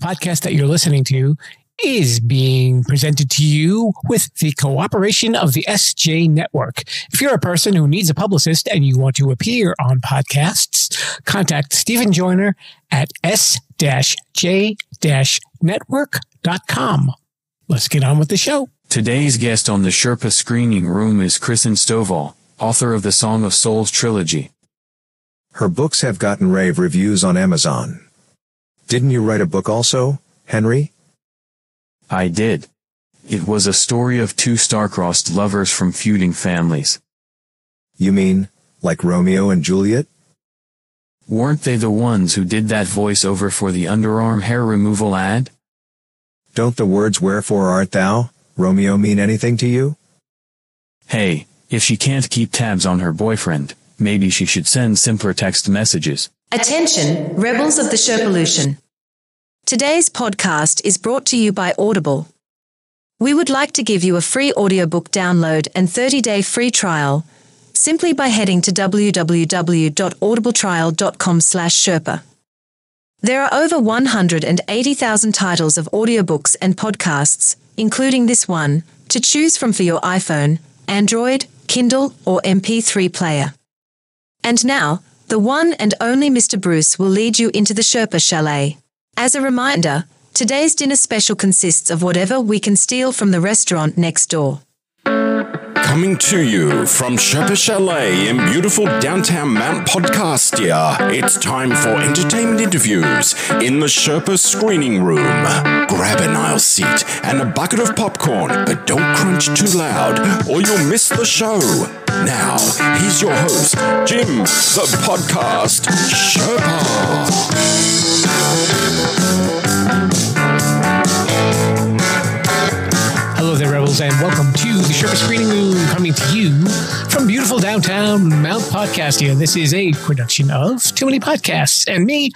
podcast that you're listening to is being presented to you with the cooperation of the SJ Network. If you're a person who needs a publicist and you want to appear on podcasts, contact Steven Joiner at s-j-network.com. Let's get on with the show. Today's guest on the Sherpa screening room is Christen Stovall, author of the Song of Souls trilogy. Her books have gotten rave reviews on Amazon. Didn't you write a book also, Henry? I did. It was a story of two star-crossed lovers from feuding families. You mean, like Romeo and Juliet? Weren't they the ones who did that voiceover for the underarm hair removal ad? Don't the words wherefore art thou, Romeo mean anything to you? Hey, if she can't keep tabs on her boyfriend, maybe she should send simpler text messages. Attention, rebels of the Sherpalution. Today's podcast is brought to you by Audible. We would like to give you a free audiobook download and 30-day free trial simply by heading to www.audibletrial.com/sherpa. There are over 180,000 titles of audiobooks and podcasts, including this one, to choose from for your iPhone, Android, Kindle, or MP3 player. And now, the one and only Mr. Bruce will lead you into the Sherpa Chalet. As a reminder, today's dinner special consists of whatever we can steal from the restaurant next door. Coming to you from Sherpa Chalet in beautiful downtown Mount Podcastia, it's time for entertainment interviews in the Sherpa screening room. Grab an aisle seat and a bucket of popcorn, but don't crunch too loud or you'll miss the show. Now, here's your host, Jim, the podcast Sherpa. Hello there, Rebels, and welcome Sherpa Screening Room, coming to you from beautiful downtown Mount Podcastia. This is a production of Too Many Podcasts, and me,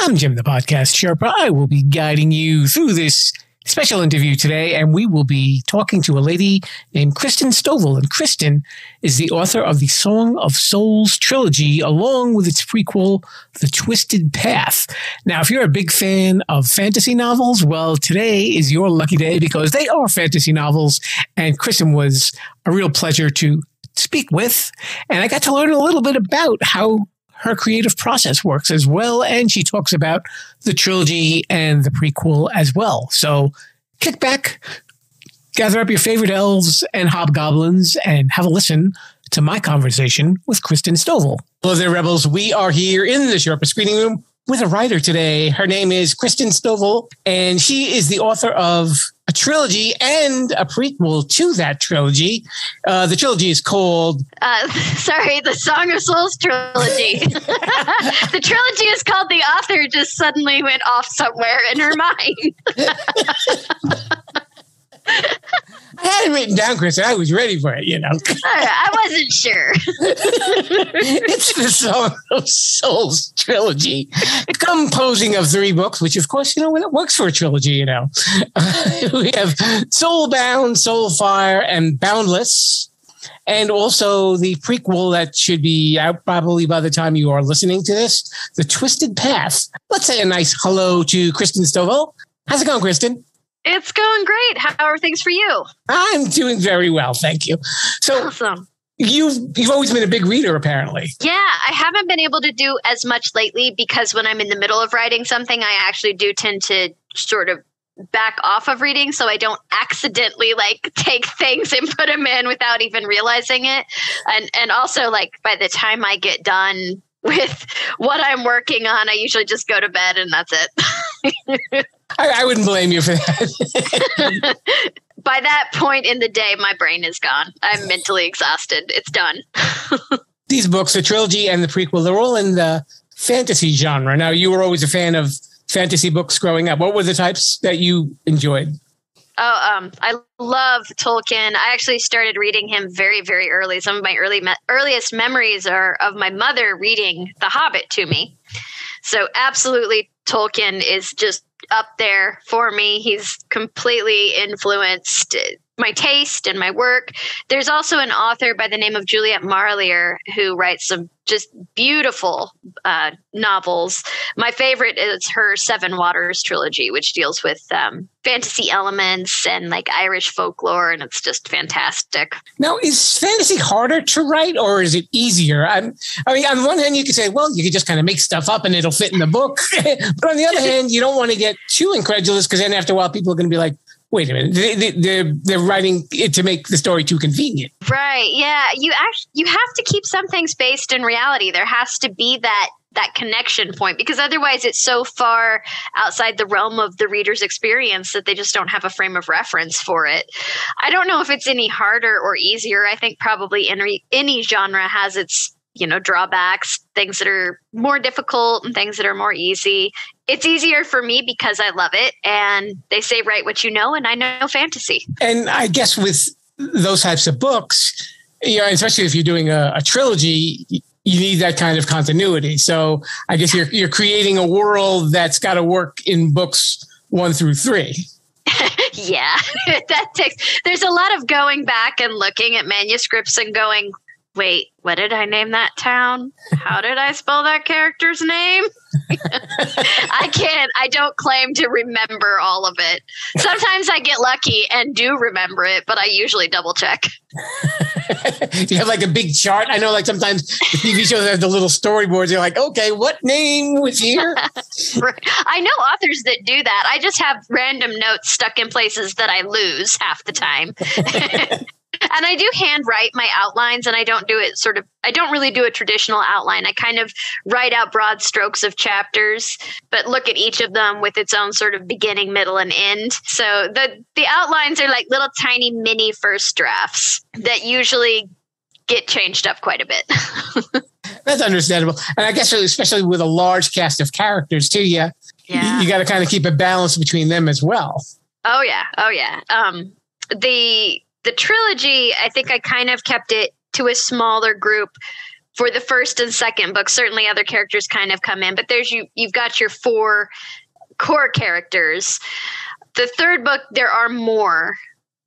I'm Jim, the Podcast Sherpa. I will be guiding you through this special interview today, and we will be talking to a lady named Christen Stovall. And Christen is the author of the Song of Souls trilogy, along with its prequel, The Twisted Path. Now, if you're a big fan of fantasy novels, well, today is your lucky day because they are fantasy novels, and Christen was a real pleasure to speak with. And I got to learn a little bit about how her creative process works as well. And she talks about the trilogy and the prequel as well. So kick back, gather up your favorite elves and hobgoblins, and have a listen to my conversation with Christen Stovall. Hello there, Rebels. We are here in the Sherpa Screening Room with a writer today. Her name is Christen Stovall, and she is the author of a trilogy and a prequel to that trilogy. Uh, the trilogy is called. Uh, sorry, the Song of Souls trilogy. the trilogy is called The Author Just Suddenly Went Off Somewhere in Her Mind. I had it written down, Chris. I was ready for it, you know. I wasn't sure. it's the Song of Souls trilogy, composing of three books, which, of course, you know, when it works for a trilogy, you know. we have Soulbound, Soulfire, and Boundless. And also the prequel that should be out probably by the time you are listening to this, The Twisted Path. Let's say a nice hello to Christen Stovall. How's it going, Christen? It's going great. How are things for you? I'm doing very well, thank you. So awesome. You've you've always been a big reader, apparently. Yeah, I haven't been able to do as much lately because when I'm in the middle of writing something, I actually do tend to sort of back off of reading so I don't accidentally like take things and put them in without even realizing it. And and also like by the time I get done with what I'm working on, I usually just go to bed and that's it. I, I, wouldn't blame you for that. By that point in the day, my brain is gone. I'm mentally exhausted. It's done. These books, the trilogy and the prequel, they're all in the fantasy genre. Now, you were always a fan of fantasy books growing up. What were the types that you enjoyed? Oh, um, I love Tolkien. I actually started reading him very, very early. Some of my early me- earliest memories are of my mother reading The Hobbit to me. So, absolutely, Tolkien is just up there for me. He's completely influenced my taste and my work. There's also an author by the name of Juliet Marillier who writes some just beautiful uh, novels. My favorite is her Seven Waters trilogy, which deals with um, fantasy elements and like Irish folklore, and it's just fantastic. Now, is fantasy harder to write or is it easier? I'm, I mean, on the one hand, you could say, well, you could just kind of make stuff up and it'll fit in the book. but on the other hand, you don't want to get too incredulous because then after a while, people are going to be like, wait a minute, they, they're, they're writing it to make the story too convenient. Right. Yeah. You actually, you have to keep some things based in reality. There has to be that that connection point because otherwise it's so far outside the realm of the reader's experience that they just don't have a frame of reference for it. I don't know if it's any harder or easier. I think probably any any genre has its you know drawbacks things that are more difficult and things that are more easy. It's easier for me because i love it and they say write what you know and i know fantasy. And i guess with those types of books you know especially if you're doing a, a trilogy you need that kind of continuity. So i guess you're you're creating a world that's got to work in books one through three. Yeah that takes there's a lot of going back and looking at manuscripts and going wait, what did I name that town? How did I spell that character's name? I can't, I don't claim to remember all of it. Sometimes I get lucky and do remember it, but I usually double check. Do you have like a big chart. I know, like sometimes the TV shows have the little storyboards. You're like, okay, what name was here? I know authors that do that. I just have random notes stuck in places that I lose half the time and I do handwrite my outlines and I don't do it sort of I don't really do a traditional outline. I kind of write out broad strokes of chapters, but look at each of them with its own sort of beginning, middle and end. So the the outlines are like little tiny mini first drafts that usually get changed up quite a bit. That's understandable. And I guess especially with a large cast of characters too, yeah. Yeah. You, you got to kind of keep a balance between them as well. Oh yeah. Oh yeah. Um the the trilogy, I think I kind of kept it to a smaller group for the first and second book. Certainly, other characters kind of come in, but there's you. You've got your four core characters. The third book, there are more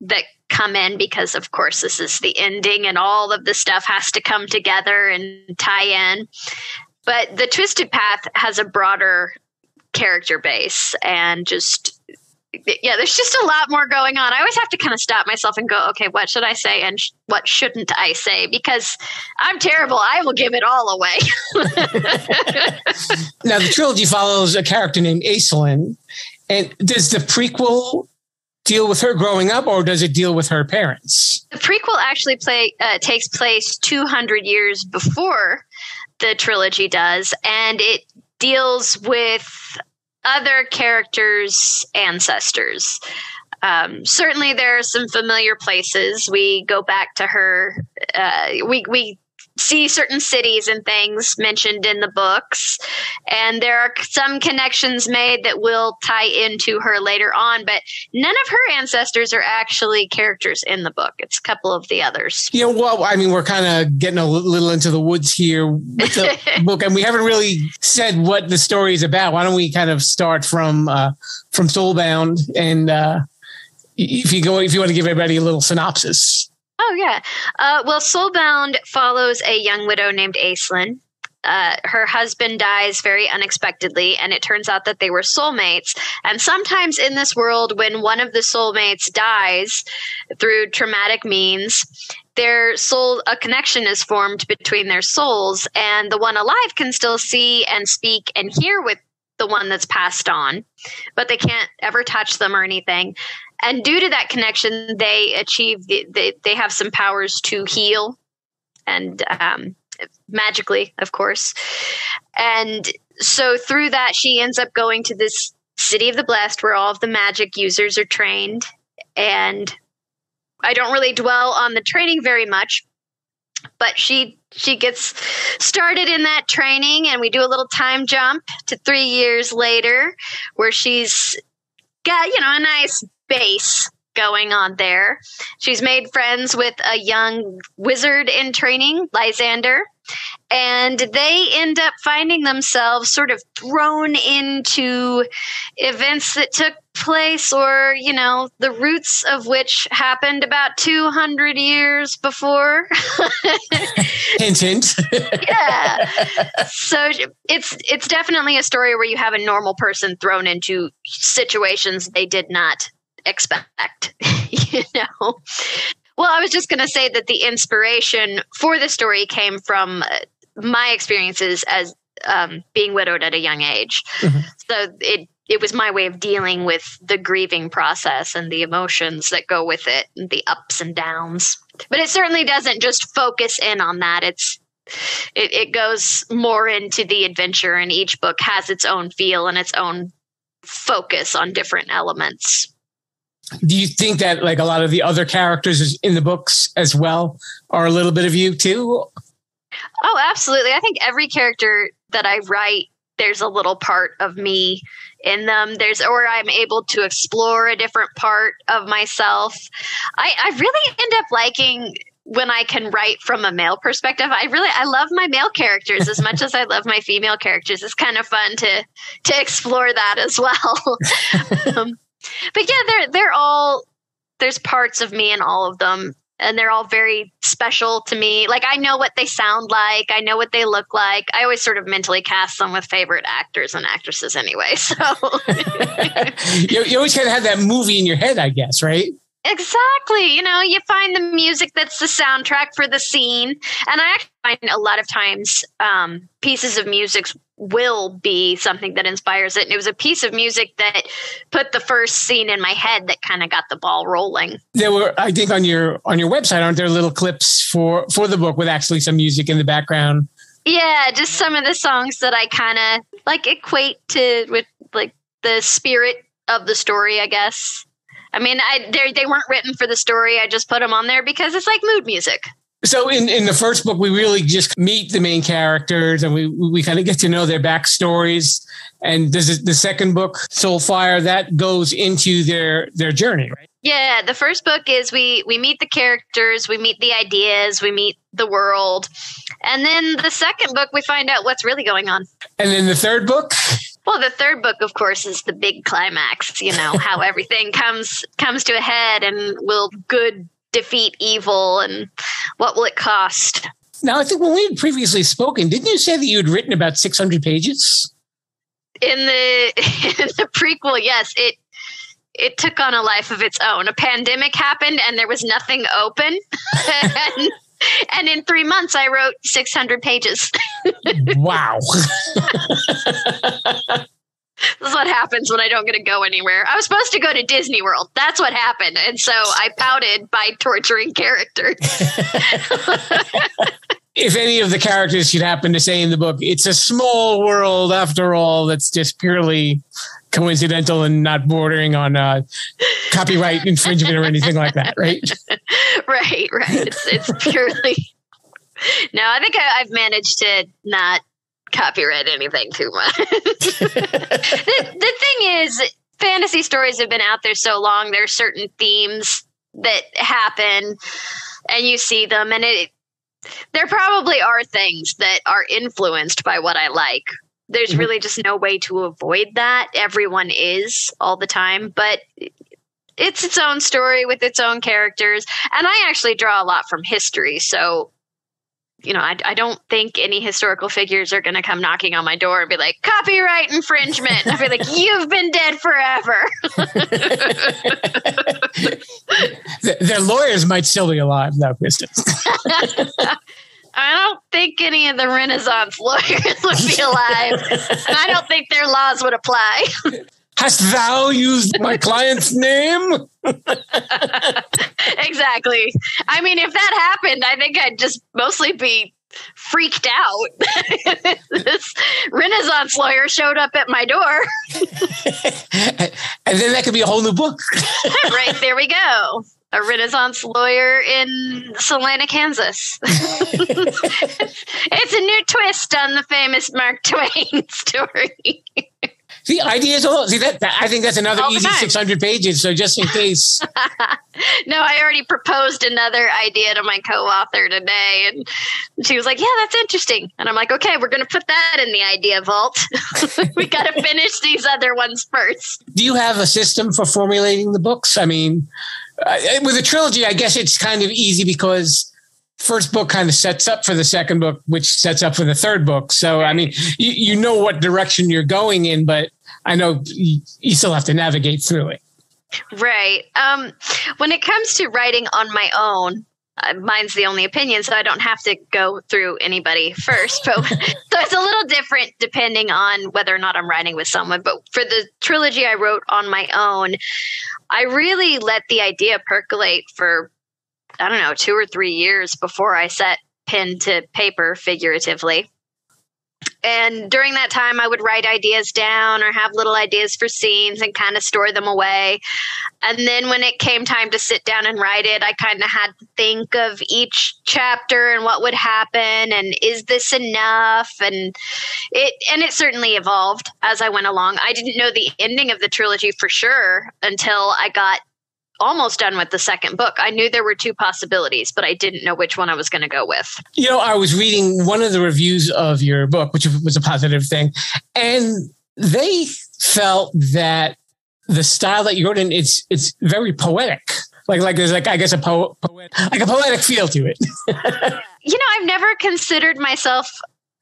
that come in because, of course, this is the ending, and all of the stuff has to come together and tie in. But the Twisted Path has a broader character base and just yeah, there's just a lot more going on. I always have to kind of stop myself and go, okay, what should I say and sh- what shouldn't I say? Because I'm terrible. I will give it all away. now, the trilogy follows a character named Aislinn. And does the prequel deal with her growing up or does it deal with her parents? The prequel actually play, uh, takes place 200 years before the trilogy does. And it deals with other characters' ancestors. Um, certainly, there are some familiar places. We go back to her. Uh, we we see certain cities and things mentioned in the books. And there are some connections made that will tie into her later on but none of her ancestors are actually characters in the book. It's a couple of the others. You know well i mean we're kind of getting a little into the woods here with the book and we haven't really said what the story is about. Why don't we kind of start from uh, from soulbound and uh, if you go if you want to give everybody a little synopsis Oh yeah. Uh, well, Soulbound follows a young widow named Aislinn. Uh, her husband dies very unexpectedly, and it turns out that they were soulmates. And sometimes in this world, when one of the soulmates dies through traumatic means, their soul a connection is formed between their souls, and the one alive can still see and speak and hear with the one that's passed on, but they can't ever touch them or anything and due to that connection, they achieve the, they they have some powers to heal, and um, magically, of course. And so through that, she ends up going to this city of the blessed, where all of the magic users are trained. And I don't really dwell on the training very much, but she she gets started in that training and we do a little time jump to 3 years later where she's got you know a nice base going on there. She's made friends with a young wizard in training, Lysander, and they end up finding themselves sort of thrown into events that took place or, you know, the roots of which happened about 200 years before. hint, hint. yeah. So it's it's definitely a story where you have a normal person thrown into situations they did not expect, you know. Well, I was just going to say that the inspiration for the story came from uh, my experiences as um, being widowed at a young age. Mm-hmm. So it it was my way of dealing with the grieving process and the emotions that go with it and the ups and downs. But it certainly doesn't just focus in on that. It's it, it goes more into the adventure and each book has its own feel and its own focus on different elements. Do you think that like a lot of the other characters in the books as well are a little bit of you too? Oh, absolutely. I think every character that I write, there's a little part of me in them. There's or I'm able to explore a different part of myself. I, I really end up liking when I can write from a male perspective. I really I love my male characters as much as I love my female characters. It's kind of fun to to explore that as well. um, but yeah, they're they're all there's parts of me in all of them and they're all very special to me. Like I know what they sound like, I know what they look like. I always sort of mentally cast them with favorite actors and actresses anyway. So you, you always kind of have that movie in your head, I guess, right? Exactly. You know, you find the music that's the soundtrack for the scene. And I actually find a lot of times um, pieces of music will be something that inspires it. And it was a piece of music that put the first scene in my head that kind of got the ball rolling. There were, I think, on your on your website, aren't there little clips for for the book with actually some music in the background? Yeah, just some of the songs that I kind of like equate to with like the spirit of the story, I guess. I mean, I they weren't written for the story. I just put them on there because it's like mood music. So in, in the first book, we really just meet the main characters and we we kind of get to know their backstories. And this is the second book, Soulfire, that goes into their their journey, right? Yeah, the first book is we we meet the characters, we meet the ideas, we meet the world, and then the second book we find out what's really going on. And then the third book. Well, the third book, of course, is the big climax. You know how everything comes comes to a head, and will good defeat evil and what will it cost? Now, I think when we had previously spoken, didn't you say that you had written about 600 pages? In the in the prequel, yes, it it took on a life of its own. A pandemic happened and there was nothing open. and, and in 3 months I wrote 600 pages. wow. This is what happens when I don't get to go anywhere. I was supposed to go to Disney World. That's what happened. And so I pouted by torturing characters. if any of the characters should happen to say in the book, it's a small world after all, that's just purely coincidental and not bordering on uh, copyright infringement or anything like that, right? right, right. It's, it's purely. No, I think I, I've managed to not copyright anything too much. the, the thing is, fantasy stories have been out there so long. There are certain themes that happen, and you see them, and it. There probably are things that are influenced by what I like. There's mm-hmm. really just no way to avoid that. Everyone is all the time, but it's its own story with its own characters. And I actually draw a lot from history. So you know, I, I don't think any historical figures are going to come knocking on my door and be like, copyright infringement. I'll be like, you've been dead forever. Their lawyers might still be alive, though, Christen. I don't think any of the Renaissance lawyers would be alive. and I don't think their laws would apply. Hast thou used my client's name? exactly. I mean, if that happened, I think I'd just mostly be freaked out. this Renaissance lawyer showed up at my door. and then that could be a whole new book. right, there we go. A Renaissance lawyer in Salina, Kansas. it's a new twist on the famous Mark Twain story. See, ideas all see that, that I think that's another easy time. six hundred pages. So just in case, no, I already proposed another idea to my co-author today, and she was like, "Yeah, that's interesting." And I'm like, "Okay, we're going to put that in the idea vault. we got to finish these other ones first. do you have a system for formulating the books? I mean, uh, with a trilogy, I guess it's kind of easy because first book kind of sets up for the second book, which sets up for the third book. So, I mean, you, you know what direction you're going in, but I know you, you still have to navigate through it. Right. Um, when it comes to writing on my own, uh, mine's the only opinion, so I don't have to go through anybody first. But so it's a little different depending on whether or not I'm writing with someone. But for the trilogy I wrote on my own, I really let the idea percolate for I don't know two or three years before I set pen to paper, figuratively. And during that time, I would write ideas down or have little ideas for scenes and kind of store them away. And then when it came time to sit down and write it, I kind of had to think of each chapter and what would happen and is this enough? And it and it certainly evolved as I went along. I didn't know the ending of the trilogy for sure until I got almost done with the second book. I knew there were two possibilities, but I didn't know which one I was going to go with. You know, I was reading one of the reviews of your book, which was a positive thing, and they felt that the style that you wrote in it's it's very poetic. Like like there's like I guess a po- poet like a poetic feel to it. you know, I've never considered myself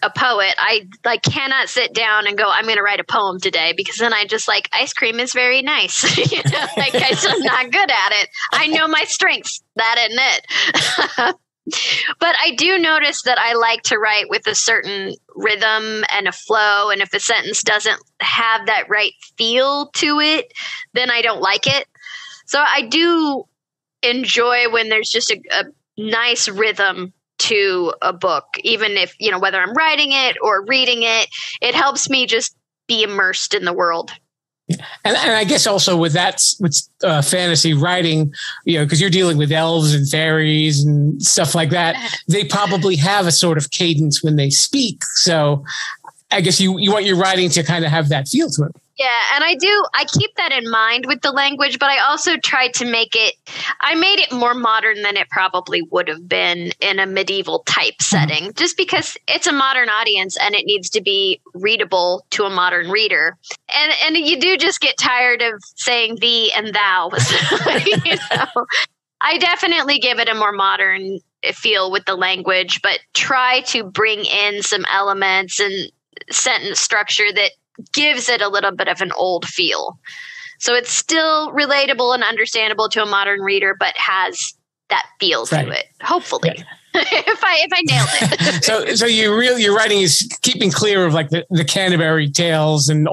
a poet. I like cannot sit down and go, I'm going to write a poem today because then I just like ice cream is very nice. you know, like I'm just not good at it. I know my strengths. That isn't it. but I do notice that I like to write with a certain rhythm and a flow. And if a sentence doesn't have that right feel to it, then I don't like it. So I do enjoy when there's just a, a nice rhythm to a book, even if, you know, whether I'm writing it or reading it, it helps me just be immersed in the world. And, and I guess also with that, with uh, fantasy writing, you know, because you're dealing with elves and fairies and stuff like that, they probably have a sort of cadence when they speak. So I guess you, you want your writing to kind of have that feel to it. Yeah, and I do. I keep that in mind with the language, but I also try to make it. I made it more modern than it probably would have been in a medieval type setting, mm-hmm. just because it's a modern audience and it needs to be readable to a modern reader. And and you do just get tired of saying thee and thou. you know, I definitely give it a more modern feel with the language, but try to bring in some elements and sentence structure that gives it a little bit of an old feel. So it's still relatable and understandable to a modern reader, but has that feel right. to it. Hopefully. Yeah. if I if I nailed it. so so you really your writing is keeping clear of like the, the Canterbury tales and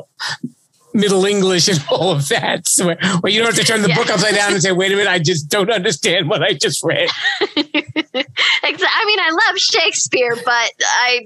Middle English and all of that. So where, where you don't have to turn the yeah. book upside down and say, wait a minute, I just don't understand what I just read. I mean, I love Shakespeare, but I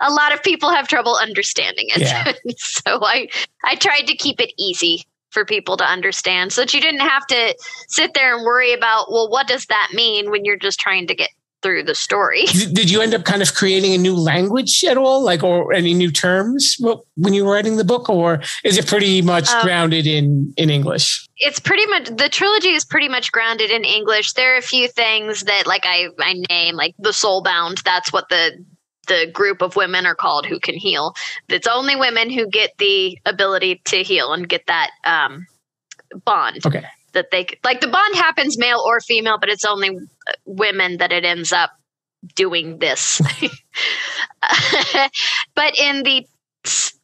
a lot of people have trouble understanding it. Yeah. so I I tried to keep it easy for people to understand so that you didn't have to sit there and worry about, well, what does that mean when you're just trying to get through the story. Did you end up kind of creating a new language at all, like, or any new terms when you were writing the book, or is it pretty much um, grounded in in English? It's pretty much the trilogy is pretty much grounded in English. There are a few things that, like, I I name like the soulbound. That's what the the group of women are called who can heal. It's only women who get the ability to heal and get that um, bond. Okay that they like the bond happens male or female, but it's only uh, women that it ends up doing this. but in the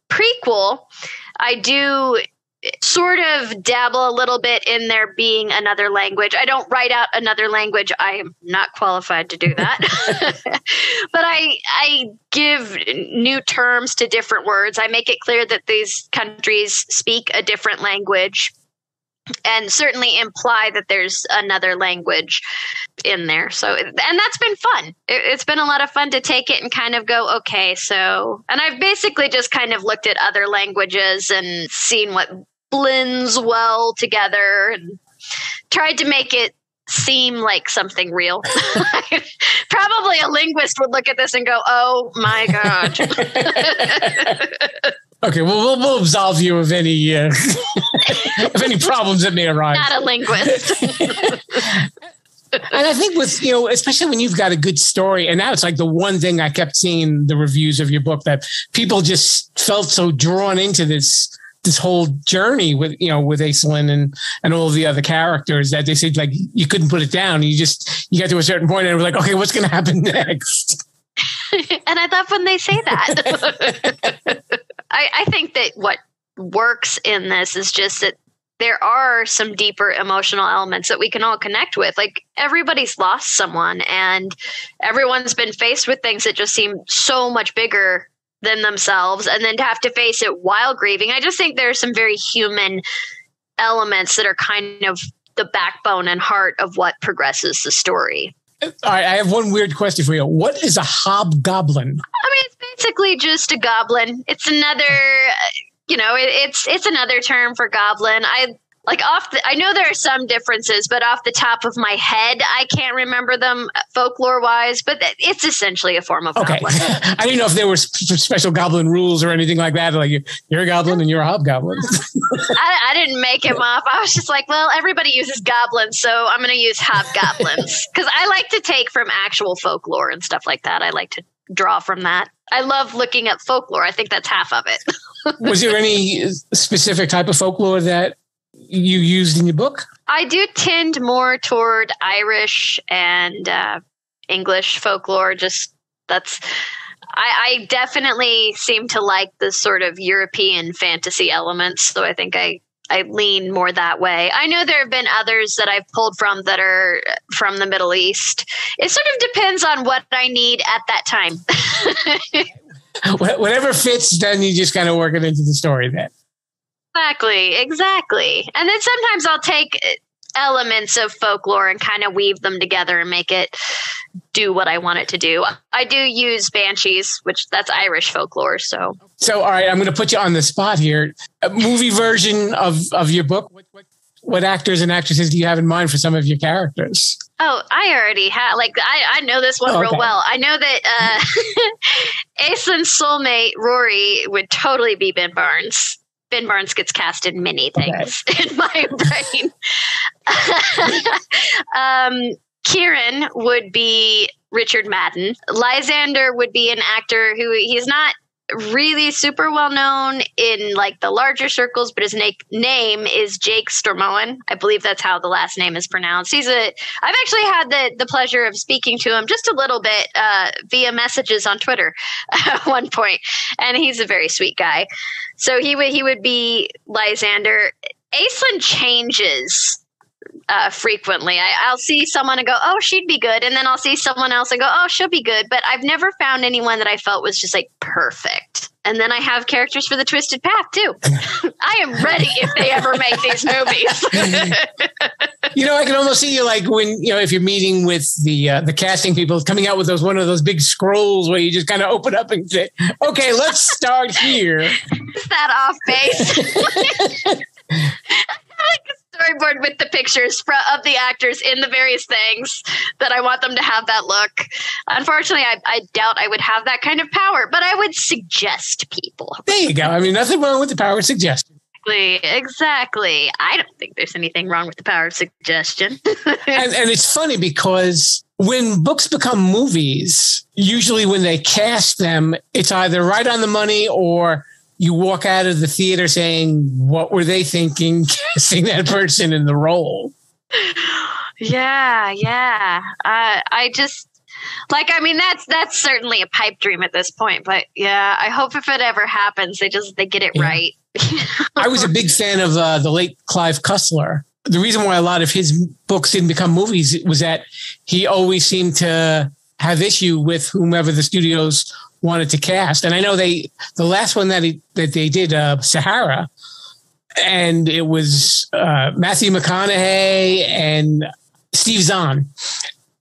prequel, I do eh, sort of dabble a little bit in there being another language. I don't write out another language. I am not qualified to do that. but I I give new terms to different words. I make it clear that these countries speak a different language and certainly imply that there's another language in there. So, and that's been fun. It, has been a lot of fun to take it and kind of go, okay, so, and I've basically just kind of looked at other languages and seen what blends well together and tried to make it seem like something real. Probably a linguist would look at this and go, "Oh my god." Okay, well, we'll, we'll absolve you of any uh, of any problems that may arise. Not a linguist. and I think with you know, especially when you've got a good story, and now it's like the one thing I kept seeing the reviews of your book that people just felt so drawn into this this whole journey with you know with Aislinn and and all the other characters that they said like you couldn't put it down. You just you got to a certain point and it was like, okay, what's going to happen next? and I love when they say that. I, I think that what works in this is just that there are some deeper emotional elements that we can all connect with. Like everybody's lost someone, and everyone's been faced with things that just seem so much bigger than themselves, and then to have to face it while grieving. I just think there's some very human elements that are kind of the backbone and heart of what progresses the story. All right, I have one weird question for you. What is a hobgoblin? I mean, basically just a goblin. It's another, uh, you know, it, it's it's another term for goblin. I like off the, I know there are some differences, but off the top of my head, I can't remember them folklore wise, but it's essentially a form of okay. goblin. I didn't know if there were special goblin rules or anything like that. Like you're a goblin and you're a hobgoblin. I, I, didn't make him up. I was just like, well, everybody uses goblins, so I'm going to use hobgoblins because I like to take from actual folklore and stuff like that. I like to draw from that. I love looking at folklore. I think that's half of it. Was there any specific type of folklore that you used in your book? I do tend more toward Irish and uh, English folklore. Just that's. I, I definitely seem to like the sort of European fantasy elements, so I think I I lean more that way. I know there have been others that I've pulled from that are from the Middle East. It sort of depends on what I need at that time. Whatever fits, then you just kind of work it into the story then. Exactly, exactly. And then sometimes I'll take elements of folklore and kind of weave them together and make it do what I want it to do. I do use banshees, which that's Irish folklore. So, so all right, I'm going to put you on the spot here. A movie version of of your book. What, what, what actors and actresses do you have in mind for some of your characters? Oh, I already have. Like, I, I know this one oh, okay. real well. I know that uh, Aislinn's soulmate Rory would totally be Ben Barnes. Ben Barnes gets cast in many things okay. in my brain. um, Kieran would be Richard Madden. Lysander would be an actor who he's not really super well known in like the larger circles, but his na- name is Jake Stormoen. I believe that's how the last name is pronounced. He's a. I've actually had the the pleasure of speaking to him just a little bit uh, via messages on Twitter at one point, and he's a very sweet guy. So he would he would be Lysander. Aislinn changes uh, frequently. I, will see someone and go, "Oh, she'd be good," and then I'll see someone else and go, "Oh, she'll be good." But I've never found anyone that I felt was just like perfect. And then I have characters for the Twisted Path too. I am ready if they ever make these movies. you know, I can almost see you like when you know if you're meeting with the uh, the casting people coming out with those one of those big scrolls where you just kind of open up and say, "Okay, let's start here." Is that off base? Storyboard with the pictures of the actors in the various things that I want them to have that look. Unfortunately, I, I doubt I would have that kind of power, but I would suggest people. There you go. I mean, nothing wrong with the power of suggestion. Exactly. Exactly. I don't think there's anything wrong with the power of suggestion. and, and it's funny because when books become movies, usually when they cast them, it's either right on the money or you walk out of the theater saying, "What were they thinking casting that person in the role?" Yeah, yeah. Uh, I just like. I mean, that's that's certainly a pipe dream at this point. But yeah, I hope if it ever happens, they just they get it yeah. right. I was a big fan of uh, the late Clive Cussler. The reason why a lot of his books didn't become movies was that he always seemed to have issue with whomever the studios wanted to cast. And I know they the last one that he, that they did uh, Sahara, and it was uh, Matthew McConaughey and Steve Zahn,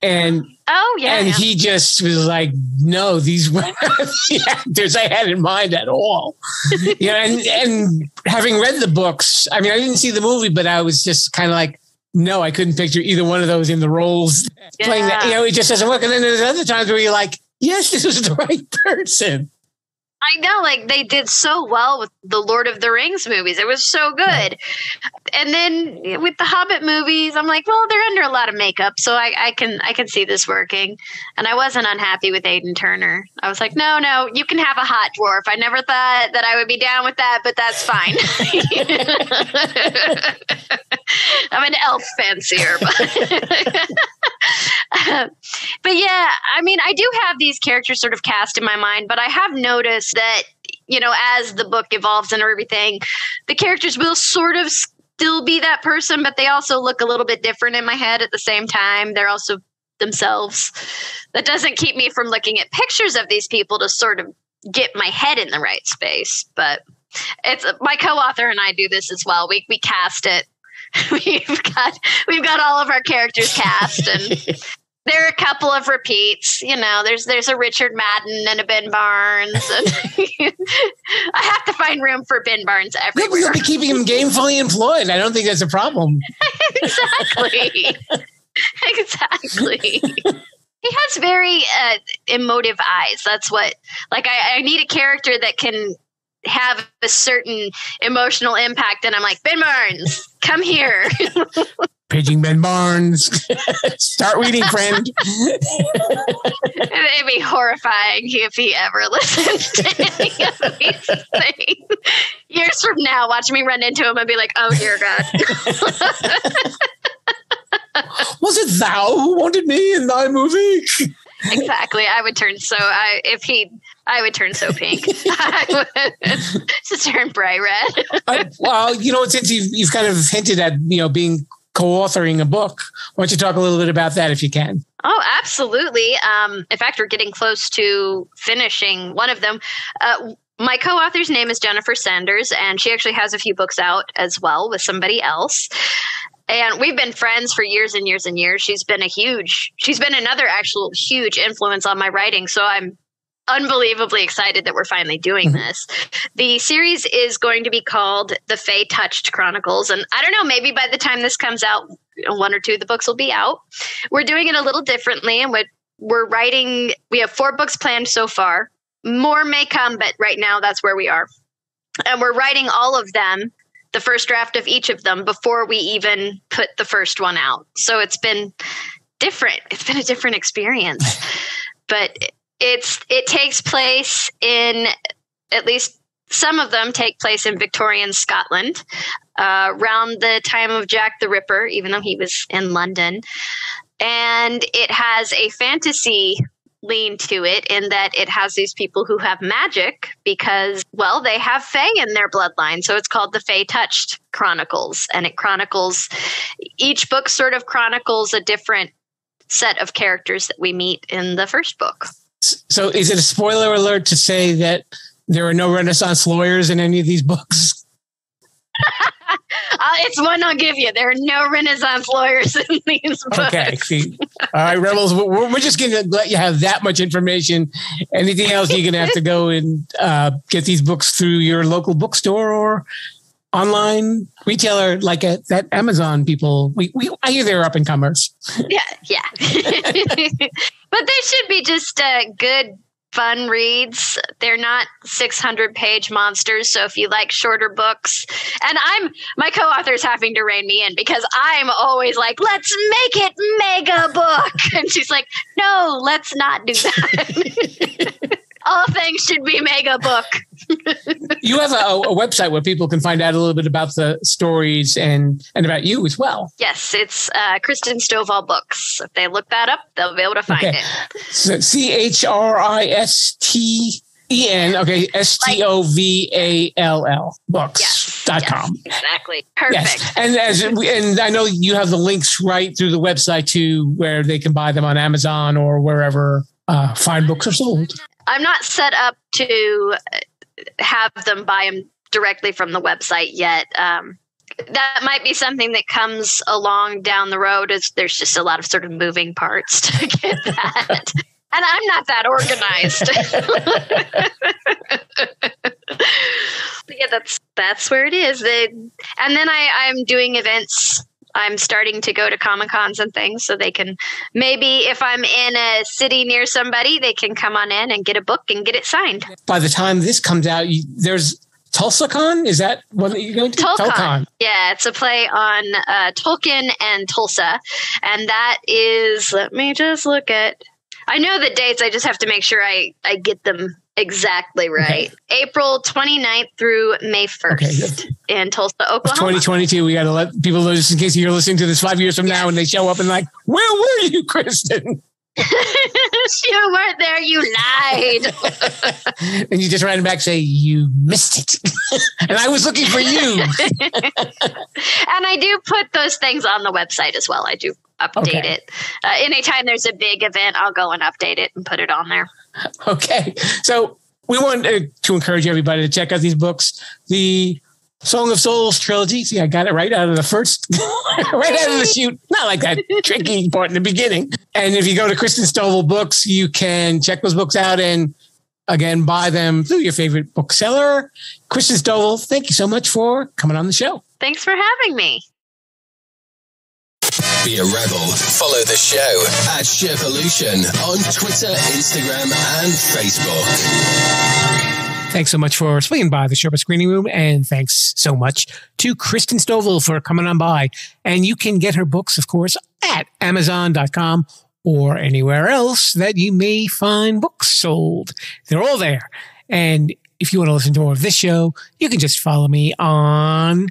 and oh yeah, and yeah. he just was like, no, these were the actors I had in mind at all. you know, and and having read the books, I mean, I didn't see the movie, but I was just kind of like. No, I couldn't picture either one of those in the roles yeah. playing that. You know, it just doesn't work. And then there's other times where you're like, yes, this is the right person. I know, like they did so well with the Lord of the Rings movies. It was so good. And then with the Hobbit movies, I'm like, well, they're under a lot of makeup, so I, I can I can see this working. And I wasn't unhappy with Aidan Turner. I was like, no, no, you can have a hot dwarf. I never thought that I would be down with that, but that's fine. I'm an elf fancier, but but yeah, I mean, I do have these characters sort of cast in my mind, but I have noticed that you know, as the book evolves and everything, the characters will sort of still be that person, but they also look a little bit different in my head at the same time. They're also themselves. That doesn't keep me from looking at pictures of these people to sort of get my head in the right space, but it's my co-author and I do this as well. We we cast it. We've got we've got all of our characters cast and there are a couple of repeats. You know, there's there's a Richard Madden and a Ben Barnes, and I have to find room for Ben Barnes everywhere. You'll be keeping him gamefully employed. I don't think that's a problem. exactly, exactly. He has very uh, emotive eyes. That's what. Like, I, I need a character that can have a certain emotional impact, and I'm like, Ben Barnes, come here. Paging Ben Barnes. Start reading, friend. It'd be horrifying if he ever listened to any of these things. Years from now, watch me run into him and be like, oh, dear God. Was it thou who wanted me in thy movie? exactly. I would turn so I if he I would turn so pink. I would just turn bright red. I, well, you know, since you've you've kind of hinted at you know being co-authoring a book. Why don't you talk a little bit about that if you can? Oh, absolutely. Um, in fact, we're getting close to finishing one of them. Uh, my co-author's name is Jennifer Sanders, and she actually has a few books out as well with somebody else. And we've been friends for years and years and years. She's been a huge, she's been another actual huge influence on my writing. So I'm unbelievably excited that we're finally doing mm-hmm. this. The series is going to be called The Fae Touched Chronicles. And I don't know, maybe by the time this comes out, one or two of the books will be out. We're doing it a little differently. And we're writing, we have four books planned so far. More may come, but right now that's where we are. And we're writing all of them, the first draft of each of them, before we even put the first one out. So it's been different. It's been a different experience. But it's it takes place in at least some of them take place in Victorian Scotland uh, around the time of Jack the Ripper, even though he was in London. And it has a fantasy lean to it in that it has these people who have magic because, well, they have Fae in their bloodline. So it's called the Fae Touched Chronicles. And it chronicles, each book sort of chronicles a different set of characters that we meet in the first book. So, is it a spoiler alert to say that there are no Renaissance lawyers in any of these books? uh, it's one I'll give you. There are no Renaissance lawyers in these books. Okay. See. All right, Rebels, we're, we're just going to let you have that much information. Anything else, you're going to have to go and uh, get these books through your local bookstore or online retailer like at, that Amazon people. We, we I hear they're up in comers. Yeah, yeah. but they should be just uh, good fun reads. They're not 600 page monsters. So if you like shorter books, and I'm my co-author is having to rein me in because I'm always like, let's make it mega book. And she's like, no, let's not do that. All things should be mega book. you have a, a, website where people can find out a little bit about the stories and and about you as well. Yes, it's uh, Christen Stovall Books. If they look that up, they'll be able to find okay. it. C H R I S T E N. Okay, S T O V A L L books. Yes. Dot yes, com. Exactly. Perfect. Yes. And as and I know you have the links right through the website too, where they can buy them on Amazon or wherever uh, fine books are sold. I'm not set up to have them buy them directly from the website yet. Um, that might be something that comes along down the road. Is there's just a lot of sort of moving parts to get that. and I'm not that organized. yeah, that's that's where it is. and then I, I'm doing events I'm starting to go to Comic Cons and things so they can maybe if I'm in a city near somebody, they can come on in and get a book and get it signed. By the time this comes out, you, there's TulsaCon. Is that what you're going to? Tolkien. Tolkien. Yeah, it's a play on uh, Tolkien and Tulsa, and that is. Let me just look at. I know the dates. I just have to make sure I I get them exactly right. Okay. April 29th through May 1st okay. in Tulsa, Oklahoma. 2022. We got to let people know just in case you're listening to this five years from yes. now and they show up and like, where were you, Christen? you weren't there. You lied. and you just ran back say you missed it, and I was looking for you. and I do put those things on the website as well. I do update okay. it. Uh, anytime there's a big event, I'll go and update it and put it on there. Okay, so we want to encourage everybody to check out these books. The Song of Souls trilogy. See, I got it right out of the first, right out of the shoot. Not like that tricky part in the beginning. And if you go to Christen Stovall Books, you can check those books out and again buy them through your favorite bookseller. Christen Stovall, thank you so much for coming on the show. Thanks for having me. Be a rebel. Follow the show at Sherpalution on Twitter, Instagram, and Facebook. Thanks so much for swinging by the Sherpa Screening Room, and thanks so much to Christen Stovall for coming on by. And you can get her books, of course, at Amazon.com or anywhere else that you may find books sold. They're all there. And if you want to listen to more of this show, you can just follow me on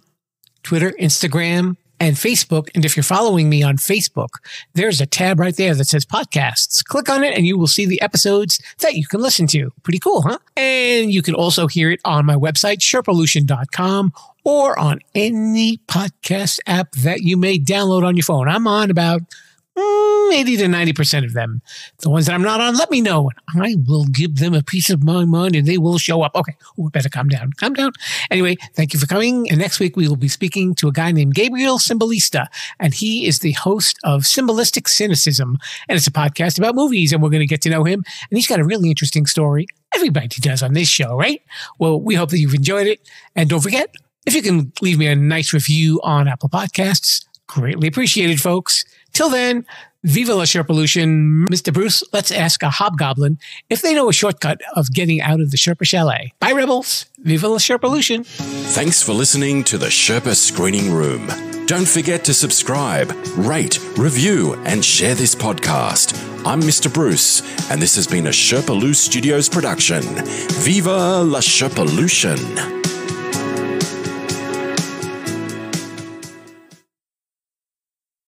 Twitter, Instagram, and Facebook. And if you're following me on Facebook, there's a tab right there that says podcasts. Click on it and you will see the episodes that you can listen to. Pretty cool, huh? And you can also hear it on my website, sherpalution.com or on any podcast app that you may download on your phone. I'm on about 80 to 90% of them. The ones that I'm not on, let me know. And I will give them a piece of my mind and they will show up. Okay. Ooh, better calm down. Calm down. Anyway, thank you for coming. And next week we will be speaking to a guy named Gabriel Cymbalista. and he is the host of Cymbalistic Cynicism. And it's a podcast about movies, and we're going to get to know him. And he's got a really interesting story. Everybody does on this show, right? Well, we hope that you've enjoyed it. And don't forget, if you can leave me a nice review on Apple Podcasts, greatly appreciated, folks. Till then, Viva la Sherpalution. Mr. Bruce, let's ask a hobgoblin if they know a shortcut of getting out of the Sherpa Chalet. Bye, Rebels. Viva la Sherpalution. Thanks for listening to the Sherpa Screening Room. Don't forget to subscribe, rate, review, and share this podcast. I'm Mr. Bruce, and this has been a Sherpalu Studios production. Viva la Sherpalution.